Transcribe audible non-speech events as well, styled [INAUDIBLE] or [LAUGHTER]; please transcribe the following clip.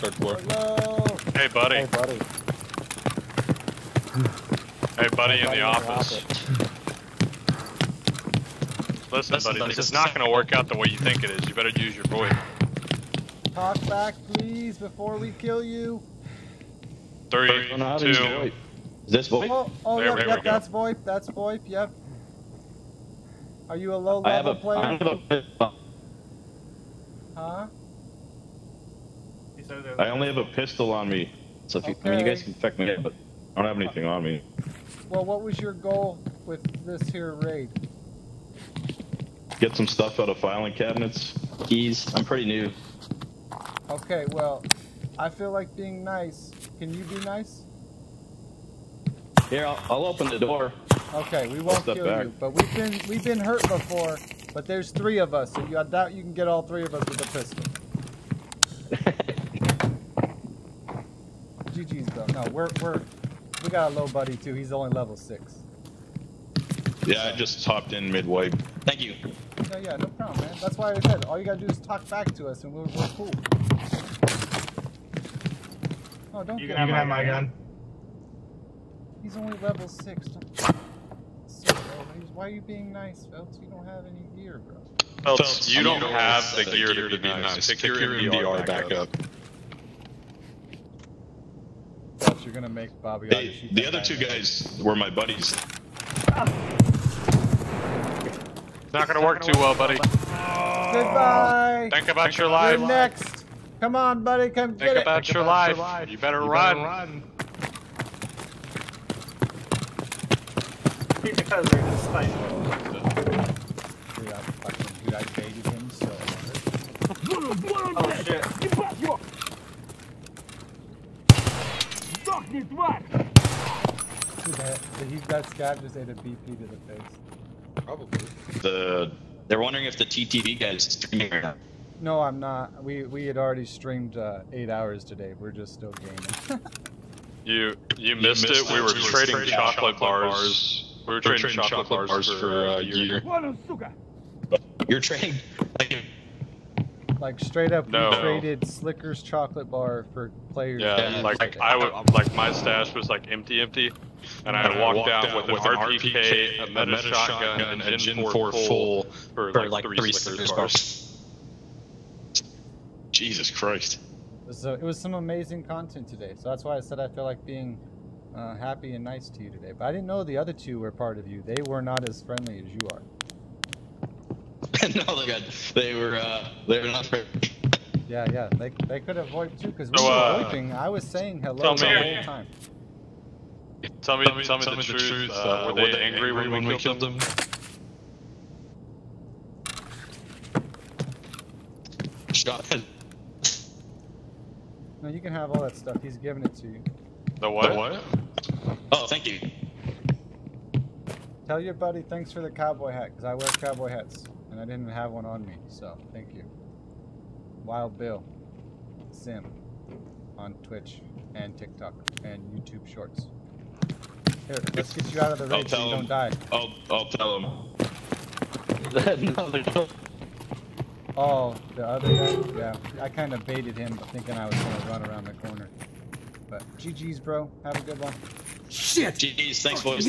third floor. Hello. Hey, buddy. Hey, buddy. Hey, buddy in Buddy the office. Listen, Listen, buddy, buddy, this this is is not not going to work out the way you think it is. You better use your voice. Talk back, please, before we kill you. Three, I don't know how to use two. Is this VoIP? Oh, oh, There yep, we yep, that's VoIP, that's VoIP, yep. Are you a low I have level a. player? I have a. Huh? I only have a pistol on me. So if you, I mean, you guys can check me out, but I don't have anything on me. Well, what was your goal with this here raid? Get some stuff out of filing cabinets. Keys. I'm pretty new. Okay, well, I feel like being nice. Can you be nice? Here, I'll, I'll open the door. Okay, we won't kill back. you, but we've been we've been hurt before. But there's three of us, so you, I doubt you can get all three of us with a pistol. GG's bro. No, we're we're we got a low buddy too. He's only level six. Yeah, I just hopped in mid wipe. Thank you. Yeah, yeah, no problem, man. That's why I said all you gotta do is talk back to us, and we're, we're cool. Oh, don't You get can him. have my gun. He's only level six. Don't... So, why are you being nice, Phelps? You don't have any gear, bro. Phelps, you I don't mean, have the the gear gear to be nice. Pick your MDR back up. Phelps, you're gonna make Bobby. They, Archer shoot the other guy two in guys were my buddies. It's not going to work too well, buddy. Goodbye. Think about your You're life. next. Come on, buddy, come get it. Think it. about your life. You better run. Because they're just fighting. Dude, I fucking, dude, I baited him so hard. Oh shit. Dude, that, he, that scav just ate a BP to the face. Probably. The They're wondering if the TTV guy's streaming right now. No, I'm not. We we had already streamed uh, eight hours today. We're just still gaming. [LAUGHS] You you missed missed it. We were We were trading trading chocolate chocolate bars. We were trading chocolate bars for uh, year. You're trading like like straight up, No. we traded Slickers chocolate bar for players. Yeah, Yeah, like like- I would like my stash was like empty, empty, and I And walked walked down out with an with an RPK, a RPK, meta a meta shotgun, shotgun, and a Gen 4 4 full full for for like like three three Snickers Snickers bars. bars. Jesus Christ. So it was some amazing content today. So that's why I said I feel like being uh, happy and nice to you today. But I didn't know the other two were part of you. They were not as friendly as you are. [LAUGHS] no, they got they were uh they were not very Yeah, yeah. They, they could have voiped too because we So, were uh, voiping. I was saying hello tell the me- whole time. Tell me, tell me, the, truth. Uh, were they angry when we killed them? shot. [LAUGHS] No, you can have all that stuff. He's giving it to you. The what? what? Oh, thank you. Tell your buddy thanks for the cowboy hat because I wear cowboy hats and I didn't have one on me. So thank you. Wild Bill, Sem, on Twitch and TikTok and YouTube Shorts. Here, let's get you out of the I'll raid so tell you don't die. I'll I'll tell him. [LAUGHS] no, they don't. Oh, the other guy? Yeah, I kind of baited him, thinking I was gonna run around the corner. But GG's, bro. Have a good one. Shit! GG's, thanks boys.